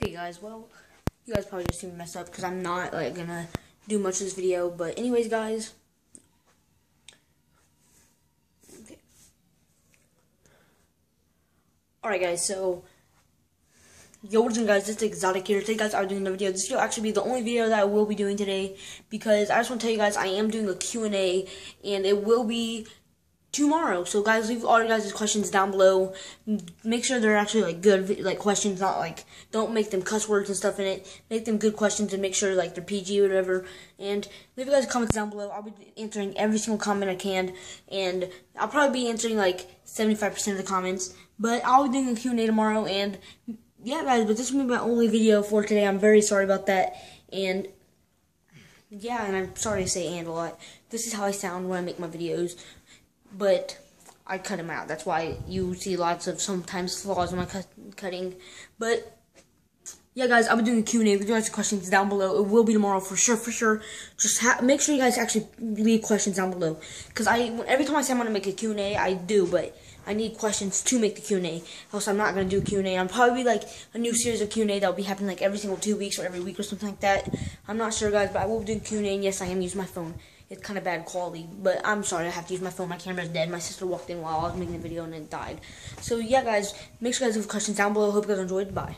Okay, guys, well, you guys probably just see me mess up because I'm not, like, gonna do much of this video. But anyways, guys. Okay. Alright, guys, so... Yo, what's up, guys? It's Exotic here. Today, guys, I'm doing another video. This video actually be the only video that I will be doing today because I just want to tell you guys I am doing a Q&A and it will be tomorrow. So guys, leave all your guys' questions down below. Make sure they're actually like good like questions, not like don't make them cuss words and stuff in it. Make them good questions and make sure like they're PG or whatever. And leave your guys comments down below. I'll be answering every single comment I can, and I'll probably be answering like 75% of the comments. But I'll be doing a Q&A tomorrow, and yeah, guys. But this will be my only video for today. I'm very sorry about that, and. Yeah, and I'm sorry to say and a lot. This is how I sound when I make my videos but I cut them out. That's why you see lots of sometimes flaws in my cut cutting. But yeah, guys, I'll be doing a Q&A. If you guys have questions down below, it will be tomorrow for sure, for sure. Just make sure you guys actually leave questions down below. Because I, every time I say I'm going to make a Q&A, I do, but I need questions to make the Q&A. Else I'm not going to do a Q&A. I'm probably like a new series of Q&A that will be happening like every single two weeks or every week or something like that. I'm not sure, guys, but I will be doing Q&A, and yes, I am using my phone it's kind of bad quality. But I'm sorry, I have to use my phone. My camera's dead. My sister walked in while I was making the video and it died. So yeah, guys, make sure you guys leave questions down below. Hope you guys enjoyed. Bye.